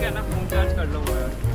ठीक है ना फ़ोन चार्ज कर लूँगा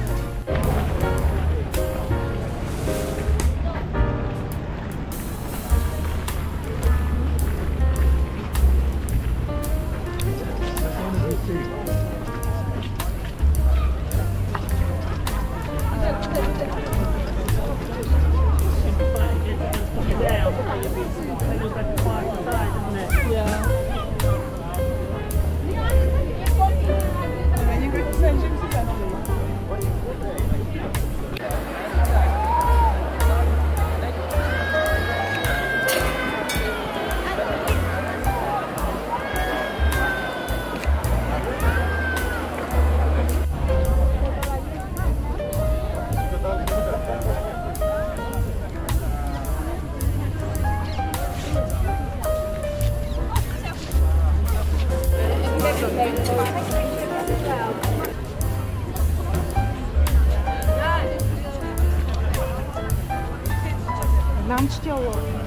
Нам что?